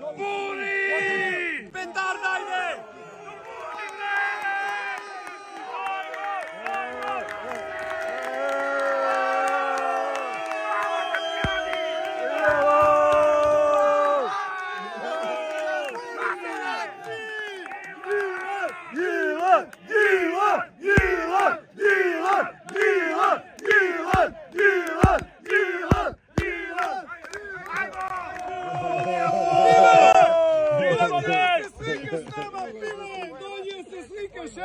Bully! Donio se slika šej!